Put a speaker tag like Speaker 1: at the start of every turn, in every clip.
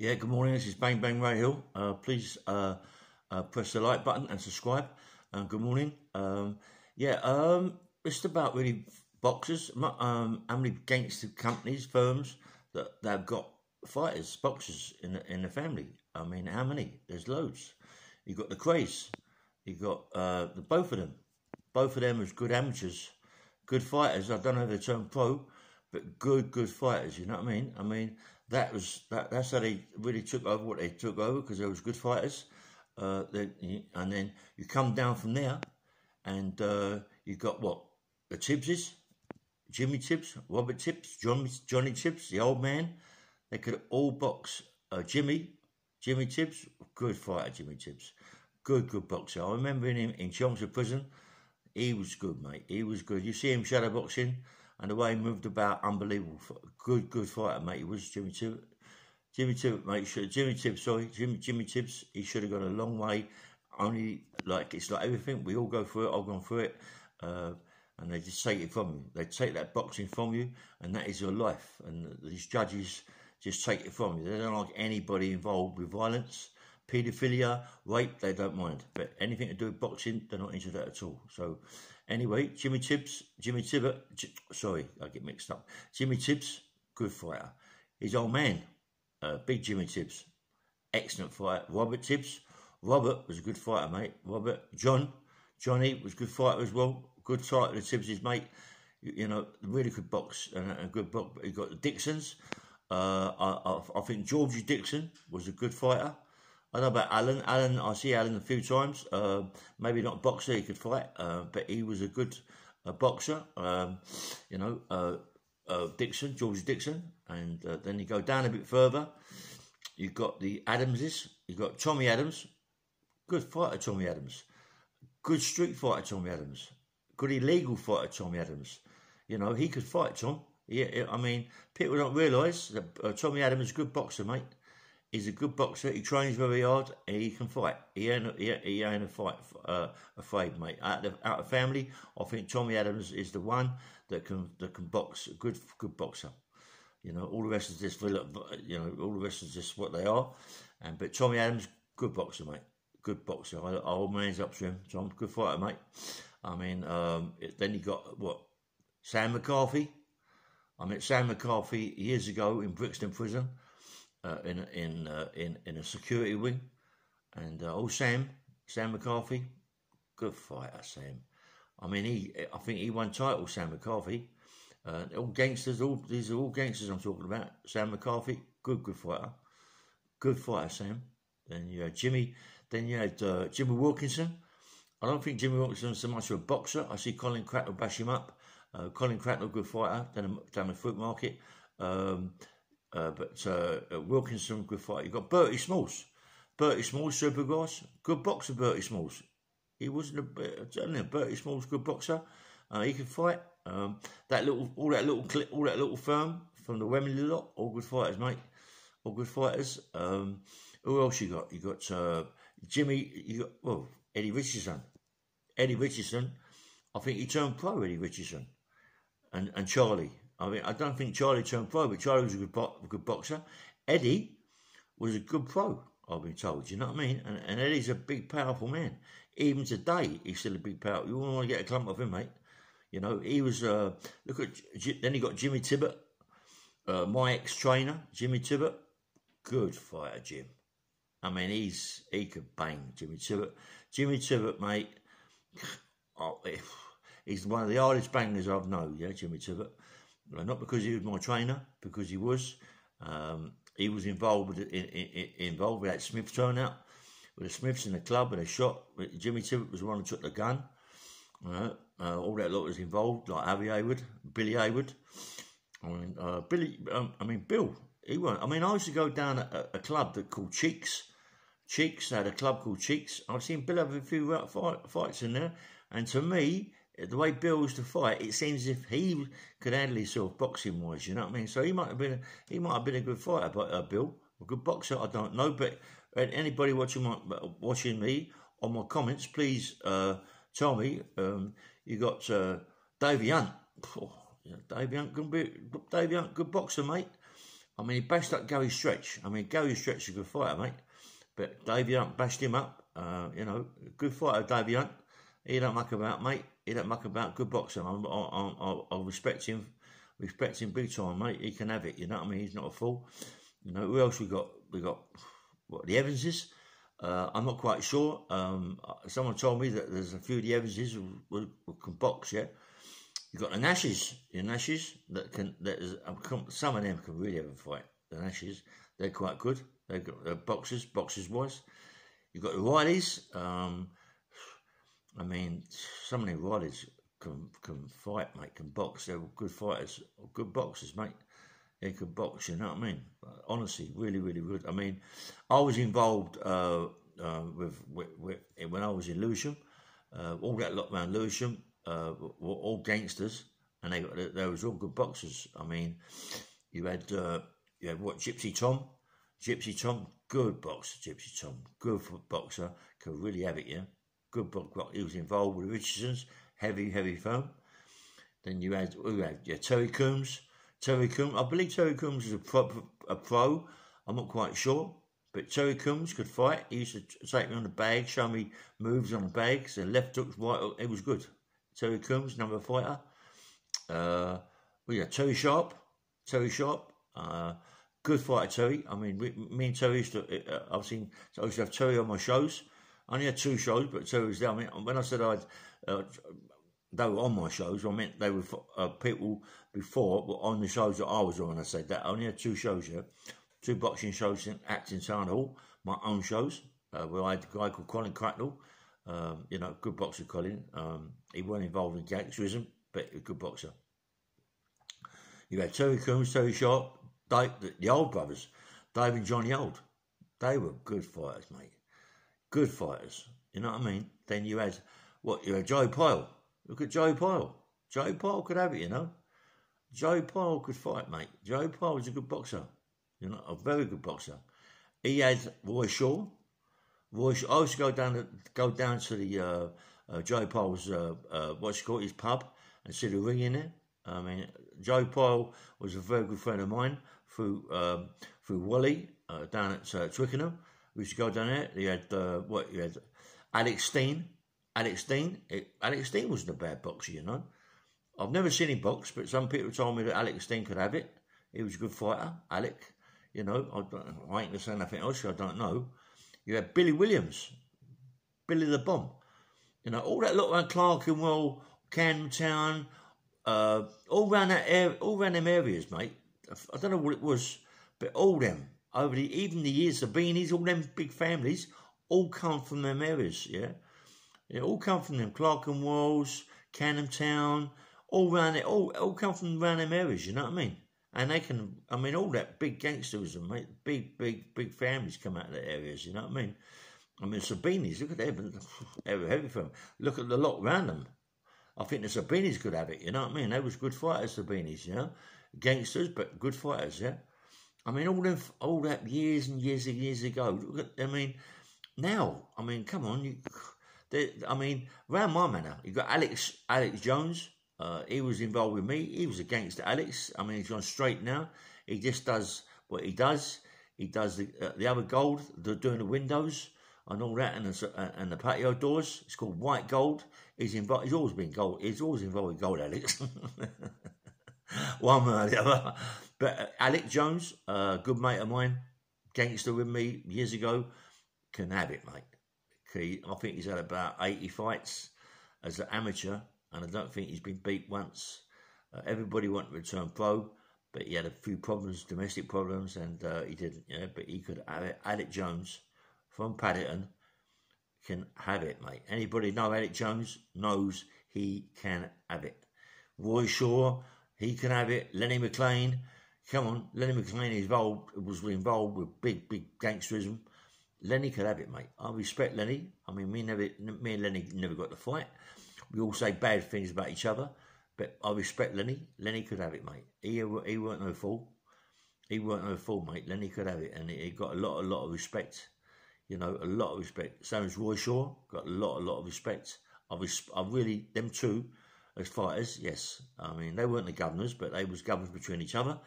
Speaker 1: Yeah, good morning. This is Bang Bang Ray Hill. Uh, please uh, uh, press the like button and subscribe. Uh, good morning. Um, yeah, um, it's about really boxers. Um, how many gangster companies, firms that have got fighters, boxers in the, in the family? I mean, how many? There's loads. You got the Krays. You got uh, the both of them. Both of them as good amateurs, good fighters. I don't know if they turn pro, but good, good fighters. You know what I mean? I mean that was that, that's how they really took over what they took over because they was good fighters. Uh, and then you come down from there, and uh, you got what the Tibbses, Jimmy Tibbs, Robert Tibbs, Johnny Johnny Tibbs, the old man. They could all box. Uh, Jimmy, Jimmy Tibbs, good fighter. Jimmy Tibbs, good good boxer. I remember him in Chelmsford prison. He was good, mate. He was good. You see him shadow boxing and the way he moved about, unbelievable. Good, good fighter, mate. He was Jimmy Tibbs. Jimmy Tibbs, mate. Should, Jimmy Tibbs, sorry, Jimmy Jimmy Tibbs. He should have gone a long way. Only like it's like everything. We all go through it. I've gone through it. Uh, and they just take it from you. They take that boxing from you, and that is your life. And these judges just take it from you. They don't like anybody involved with violence, paedophilia, rape. They don't mind, but anything to do with boxing, they're not into that at all. So Anyway, Jimmy Tibbs, Jimmy Tibbet, sorry, I get mixed up. Jimmy Tibbs, good fighter. His old man, uh, big Jimmy Tibbs, excellent fighter. Robert Tibbs, Robert was a good fighter, mate. Robert, John, Johnny was a good fighter as well. Good fighter, the Tibbs' mate. You, you, know, really good box and a, good box. He got the Dixons. Uh, I, I, I think Georgie Dixon was a good fighter. I know about Alan. Alan, I see Alan a few times. Uh, maybe not boxer, he could fight, uh, but he was a good uh, boxer. Um, you know, uh, uh, Dixon, George Dixon, and uh, then you go down a bit further. You've got the Adamses. You've got Tommy Adams, good fighter, Tommy Adams. Good street fighter, Tommy Adams. Good illegal fighter, Tommy Adams. You know, he could fight, Tom. Yeah, I mean, people don't realise that Tommy Adams is a good boxer, mate. He's a good boxer. He trains very hard. And he can fight. He ain't he, he ain't a fight uh, afraid, mate. Out of out of family, I think Tommy Adams is the one that can that can box. A good good boxer. You know, all the rest is just you know all the rest is just what they are. And but Tommy Adams, good boxer, mate. Good boxer. I, I hold my hands up to him. Tom, good fighter, mate. I mean, um, it, then you got what Sam McCarthy. I met Sam McCarthy years ago in Brixton Prison uh, in in uh, in in a security wing, and uh, oh Sam Sam McCarthy, good fighter Sam. I mean he I think he won title Sam McCarthy. Uh, all gangsters, all these are all gangsters I'm talking about. Sam McCarthy, good good fighter, good fighter Sam. Then you had Jimmy. Then you had uh, Jimmy Wilkinson. I don't think Jimmy Wilkinson so much of a boxer. I see Colin Cracknell bash him up. Uh, Colin Cracknell, good fighter, down, down the foot market. Um, uh, but uh, uh, Wilkinson, good fight. You've got Bertie Smalls. Bertie Smalls, Supergrass, good boxer, Bertie Smalls. He wasn't a, I don't know, Bertie Smalls, good boxer. Uh, he could fight. Um, that little, all that little clip, all that little firm from the Wembley lot, all good fighters, mate. All good fighters. Um, who else you got? You got uh, Jimmy. You got well Eddie Richardson. Eddie Richardson. I think he turned pro. Eddie Richardson, and and Charlie. I mean, I don't think Charlie turned pro, but Charlie was a good, bo- good boxer. Eddie was a good pro, I've been told. Do You know what I mean? And, and Eddie's a big, powerful man. Even today, he's still a big, power. You wouldn't want to get a clump of him, mate. You know, he was. Uh, look at then he got Jimmy Tibbet, uh, my ex-trainer, Jimmy Tibbet. Good fighter, Jim. I mean, he's he could bang Jimmy Tibbet. Jimmy Tibbet, mate. Oh, he's one of the hardest bangers I've known. Yeah, Jimmy Tibbet not because he was my trainer, because he was. Um, he was involved with in, in, involved with that Smith turnout with the Smiths in the club and a shot. Jimmy Tibbet was the one who took the gun. Uh, uh, all that lot was involved, like Harry Hayward, Billy Hayward. I mean, uh, Billy. Um, I mean, Bill. He won't. I mean, I used to go down a, a club that called Cheeks. Cheeks had a club called Cheeks. I've seen Bill have a few fight, fights in there, and to me, the way Bill used to fight, it seems as if he could handle himself boxing wise. You know what I mean? So he might have been a, he might have been a good fighter, but uh, Bill, a good boxer. I don't know, but anybody watching my watching me on my comments, please uh, tell me. Um, you got uh, Davey Hunt. Oh, Davey Hunt, good, Davey Hunt, good boxer, mate. I mean, he bashed up Gary Stretch. I mean, Gary Stretch is a good fighter, mate. But Davey Hunt bashed him up. Uh, you know, good fighter, Davey Hunt. He don't muck about, mate. He don't muck about. Good boxer. I, I, I, I respect him. Respect him big time, mate. He can have it. You know what I mean? He's not a fool. You know who else we got? We got what the Evanses. Uh, I'm not quite sure. Um, someone told me that there's a few of the Evanses who, who, who can box. Yeah, you've got the Nashes. The Nashes that can. That is, um, some of them can really have a fight. The Nashes, they're quite good. They've got uh, boxers, boxers wise. You've got the Rileys. Um, I mean, some of the Rileys can can fight, mate. Can box. They're good fighters, good boxers, mate he could box, you know what I mean? Honestly, really, really good. I mean, I was involved uh, uh, with, with, with, when I was in Lewisham, uh, all that lot around Lewisham uh, were all gangsters, and they got they was all good boxers. I mean, you had uh, you had what Gypsy Tom, Gypsy Tom, good boxer, Gypsy Tom, good boxer, could really have it, yeah. Good boxer. He was involved with Richardson's, heavy, heavy foam. Then you had, who had, yeah, Terry Coombs, Terry Coombs, I believe Terry Coombs is a pro, a pro. I'm not quite sure. But Terry Coombs could fight. He used to take me on the bag, show me moves on the bag. So left hooks, right hook. It was good. Terry Coombs, number fighter. Uh, well, yeah, Terry Sharp. Terry Sharp. Uh, good fighter, Terry. I mean, we, me and Terry used to, uh, I've seen, I used to have Terry on my shows. I only had two shows, but Terry was there. I mean, when I said I'd, uh, they were on my shows, I meant they were uh, people before were on the shows that I was on. I said that I only had two shows here, two boxing shows in Acton Town Hall, my own shows, uh, where I had a guy called Colin Cracknell, um, you know, good boxer Colin. Um, he wasn't involved in gangsterism, but a good boxer. You had Terry Coombs, Terry Sharp, Dave, the, the old brothers, Dave and Johnny Old. They were good fighters, mate. Good fighters. You know what I mean? Then you had what? You had Joe Pyle. Look at Joe Pyle. Joe Pyle could have it, you know. Joe Pyle could fight, mate. Joe Pyle was a good boxer, you know, a very good boxer. He had Roy Shaw. Roy Shaw. I used to go down to, go down to the uh, uh, Joe Pyle's uh, uh, what's called his pub and see the ring in there. I mean, Joe Pyle was a very good friend of mine through um, through Wally uh, down at uh, Twickenham. We used to go down there. He had uh, what? He had Alex Steene. Alex Steene. It, Alex Steene wasn't a bad boxer, you know. I've never seen him box, but some people told me that Alex Steene could have it. He was a good fighter, Alec. You know, I, I ain't to say nothing else, I don't know. You had Billy Williams, Billy the Bomb. You know, all that lot around Clerkenwell, Camden Town, uh, all around that area, all around them areas, mate. I don't know what it was, but all them over the even the years, the Beanies, all them big families, all come from them areas, yeah. They all come from them Clerkenwells, Camden Town, all round it, all, all come from around them areas, you know what I mean? And they can, I mean, all that big gangsters and mate, big, big, big families come out of the areas, you know what I mean? I mean, Sabinis, look at them, everything. Look at the lot around them. I think the Sabinis could have it, you know what I mean? They was good fighters, Sabinis, you know? Gangsters, but good fighters, yeah? I mean, all them, all that years and years and years ago. I mean, now, I mean, come on, you, I mean, around my manor, you got Alex, Alex Jones, uh, he was involved with me. He was against Alex. I mean, he's gone straight now. He just does what he does. He does the, uh, the other gold, the, doing the windows and all that, and the, uh, and the patio doors. It's called white gold. He's involved. He's always been gold. He's always involved with gold, Alex. One way or the other. But Alec Jones, a uh, good mate of mine, gangster with me years ago, can have it, mate. He, I think he's had about 80 fights as an amateur and I don't think he's been beat once. Uh, everybody wanted to return pro, but he had a few problems, domestic problems, and uh, he didn't. Yeah, but he could have it. Alec Jones from Paddington can have it, mate. Anybody know Alec Jones knows he can have it. Roy Shaw, he can have it. Lenny McLean, come on, Lenny McLean involved was involved with big, big gangsterism. Lenny could have it, mate. I respect Lenny. I mean, me never, me and Lenny never got to fight. We all say bad things about each other, but I respect Lenny. Lenny could have it, mate. He he weren't no fool. He weren't no fool, mate. Lenny could have it, and he got a lot, a lot of respect. You know, a lot of respect. Same as Roy Shaw, got a lot, a lot of respect. I was, I really, them two as fighters, yes. I mean, they weren't the governors, but they was governors between each other.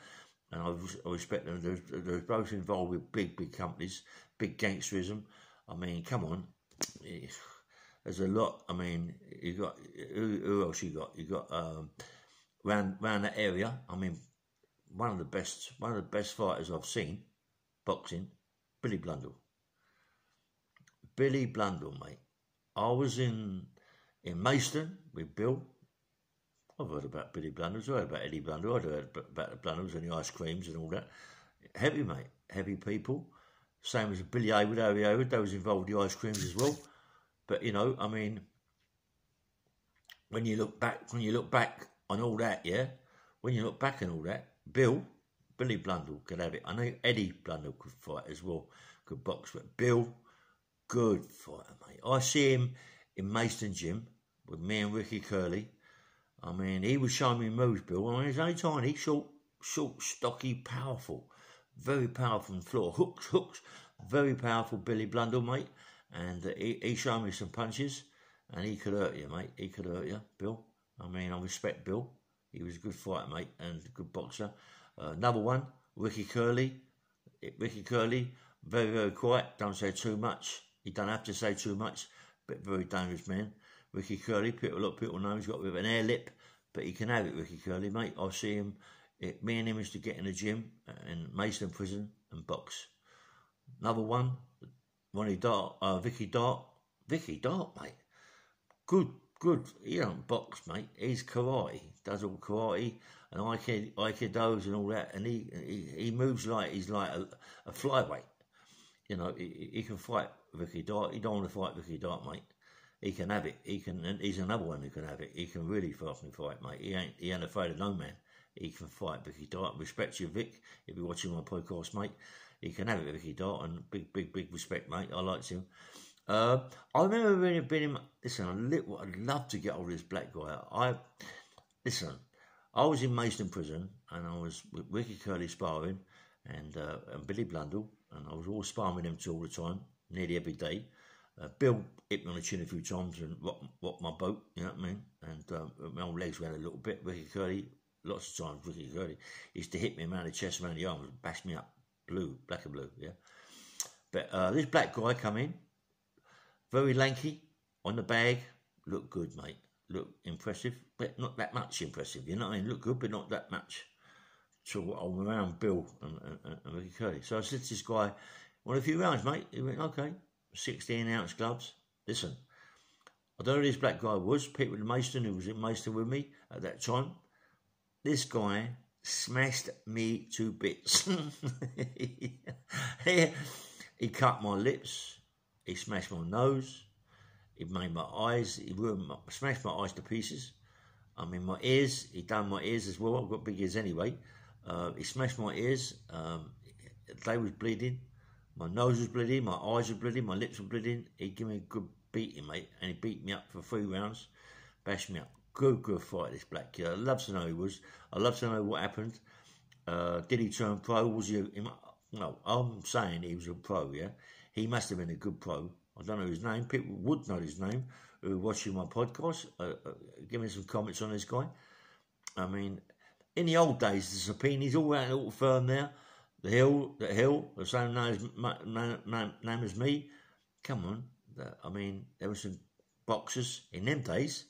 Speaker 1: and I, I respect them. They're, they're both involved with big, big companies, big gangsterism. I mean, come on, there's a lot. I mean, you got who, who else you got? You got um, round round that area. I mean, one of the best, one of the best fighters I've seen, boxing, Billy Blundell. Billy Blundell, mate. I was in in Maidstone with Bill. I've heard about Billy Blundell. I've heard about Eddie Blundell. I've heard about the Blundells and the ice creams and all that. Heavy, mate. Heavy people. Same as Billy Hayward, Harry. They was involved in the ice creams as well. But, you know, I mean, when you look back, when you look back on all that, yeah, when you look back on all that, Bill, Billy Blundell could have it. I know Eddie Blundell could fight as well, could box, but Bill, good fighter, mate. I see him in Maidstone Gym with me and Ricky Curley. I mean, he was showing me moves, Bill. I mean, he's only tiny, short, short, stocky, powerful, very powerful on the floor. Hooks, hooks, very powerful Billy Blundell, mate. And uh, he, he showed me some punches, and he could hurt you, mate. He could hurt you, Bill. I mean, I respect Bill. He was a good fighter, mate, and a good boxer. Uh, one, Ricky Curley. Ricky Curley, very, very quiet. Don't say too much. He don't have to say too much, but very dangerous man. Ricky Curley, people, a lot of people know he's got a bit of an air lip, but he can have it, Ricky Curley, mate. I see him. It, me and him used to get in the gym in Maidstone Prison and box. Another one, Ronnie Dart, uh, Vicky Dark. Vicky Dark, mate. Good, good. He don't box, mate. He's karate. Does all karate and aikidos and all that. And he, he, he moves like he's like a, a flyweight. You know, he, he can fight Vicky Dark. He don't want to fight Vicky Dark, mate. He can have it. He can, he's another one who can have it. He can really fucking fight, mate. He ain't, he ain't afraid of no man. He can fight Vicky Dark. Respect you, Vic. If you're watching my podcast, mate, he can have it, Vicky Dark, and big, big, big respect, mate. I liked him. Uh, I remember being, being in, listen, I'd love to get hold of this black guy. I, listen, I was in Maidstone Prison and I was with Ricky Curley sparring and, uh, and Billy Blundell, and I was all sparring with them two all the time, nearly every day. Uh, Bill hit me on the chin a few times and rocked, rocked my boat, you know what I mean? And um, my old legs went a little bit. Ricky Curley, lots of times, Ricky Curley used to hit me around the chest, around the arms, bash me up, blue, black and blue, yeah. But uh, this black guy come in, very lanky, on the bag, looked good, mate. Look impressive, but not that much impressive. You know what I mean? Look good, but not that much. So I'm around Bill and, and, and Ricky Curley. So I said to this guy, "Want a few rounds, mate?" He went, "Okay." 16 ounce gloves. Listen, I don't know who this black guy was, Peter Maidstone, who was in Maidstone with me at that time. This guy smashed me to bits. he, he cut my lips, he smashed my nose, he made my eyes, he ruined my, smashed my eyes to pieces. I mean, my ears, he done my ears as well. I've got big ears anyway. Uh, he smashed my ears. Um, they was bleeding. My nose was bleeding, my eyes were bleeding, my lips were bleeding. He gave me a good beating, mate, and he beat me up for three rounds, bashed me up. Good, good fight, this black kid. I'd love to know who was. I'd love to know what happened. Uh, did he turn pro? Was he? No, I'm saying he was a pro, yeah? He must have been a good pro. I don't know his name. People would know his name who are watching my podcast. Uh, uh, give me some comments on this guy. I mean, in the old days, the Sabini's all out in a little firm there the hill, the hill, the same name as, name, name as me. Come on, I mean, there were some boxers in them days,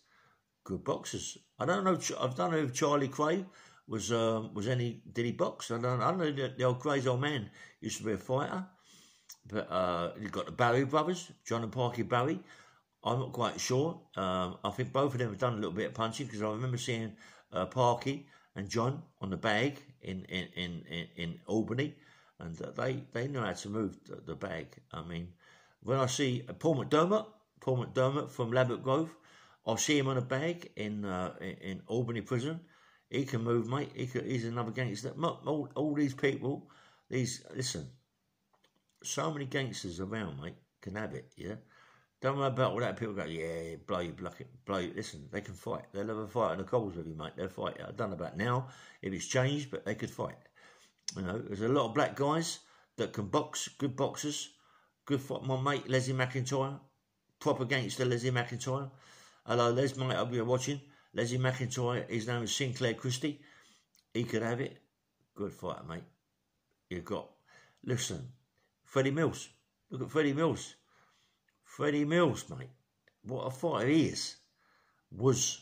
Speaker 1: good boxers. I don't know. I don't know if Charlie Kray was um, was any did he box? I don't. I don't know. The, the old crazy old man used to be a fighter, but uh, you got the Barry brothers, John and Parky Barry. I'm not quite sure. Um, I think both of them have done a little bit of punching because I remember seeing uh, Parky and John on the bag in in in, in, in Albany, and uh, they they know how to move the, the, bag. I mean, when I see Paul McDermott, Paul McDermott from Ladbroke Grove, I see him on a bag in uh, in Albany prison. He can move, mate. He can, he's another gangster. All, all these people, these listen. So many gangsters around, mate, can have it. Yeah, don't worry about all that. People go, yeah, blow you, blow you, blow you. Listen, they can fight. They'll have a fight on the cobbles with you, mate. They'll fight. I don't know about now if it's changed, but they could fight. You know, there's a lot of black guys that can box, good boxers, good fight. My mate Leslie McIntyre, proper gangster Leslie McIntyre. Hello, Les, mate, I'll be watching. Leslie McIntyre, his name is Sinclair Christie. He could have it. Good fighter, mate. You've got, listen, Freddie Mills. Look at Freddie Mills. Freddie Mills, mate. What a fighter he is. Was.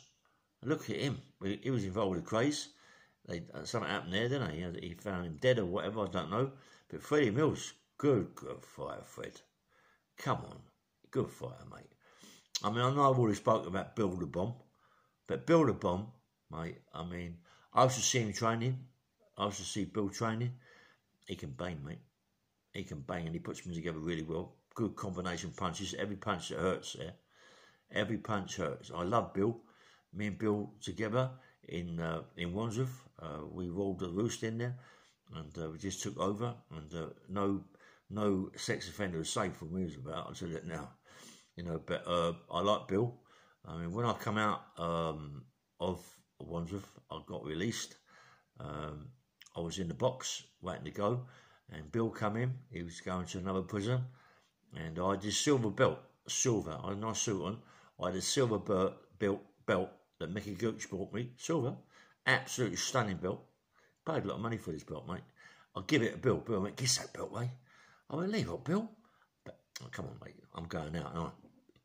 Speaker 1: Look at him. He was involved with Krays. They, uh, something happened there, didn't he? He found him dead or whatever, I don't know. But Freddie Mills, good, good fighter, Fred. Come on. Good fighter, mate. I mean, I know I've already spoken about the Bomb, but the Bomb, mate, I mean, I used to see him training. I used to see Bill training. He can bang, mate. He can bang and he puts them together really well. Good combination punches. Every punch that hurts there. Every punch hurts. I love Bill. Me and Bill together in uh, in Wandsworth. Uh, we rolled the roost in there and uh, we just took over and uh, no no sex offender was safe from we was about. I'll tell you that now. You know, but uh, I like Bill. I mean, when I come out um, of Wandsworth, I got released. Um, I was in the box waiting to go, and Bill come in. He was going to another prison, and I had this silver belt, silver. I had a nice suit on. I had a silver belt, belt, belt that Mickey Gooch bought me, silver, absolutely stunning belt. Paid a lot of money for this belt, mate. I'll give it a Bill. Bill went, kiss that belt, mate. I went, leave it, Bill. But oh, come on, mate. I'm going out, and I,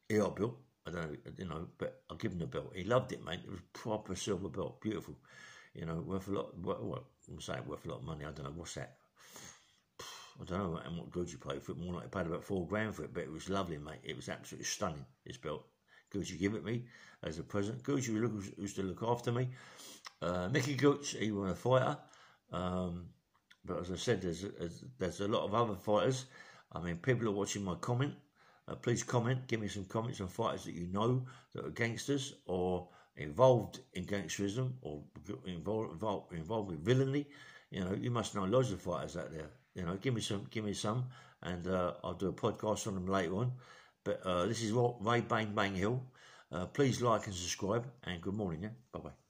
Speaker 1: here, Bill. I don't know, you know, but I'll give him the belt. He loved it, mate. It was proper silver belt, beautiful. You know, worth a lot. What I'm saying, worth a lot of money. I don't know what's that. I don't know and what Gucci paid for it. More like he paid about four grand for it, but it was lovely, mate. It was absolutely stunning. This belt. Gucci give it me as a present. Gucci used to look after me. Uh, Mickey Gooch, he was a fighter. Um, but as I said, there's, there's a lot of other fighters. I mean, people are watching my comment. Uh, please comment, give me some comments on fighters that you know that are gangsters or involved in gangsterism or involved, involved, involved with villainy. You know, you must know loads of fighters out there. You know, give me some, give me some, and uh, I'll do a podcast on them later on. But uh, this is Ray Bang Bang Hill. Uh, please like and subscribe, and good morning. Yeah, bye bye.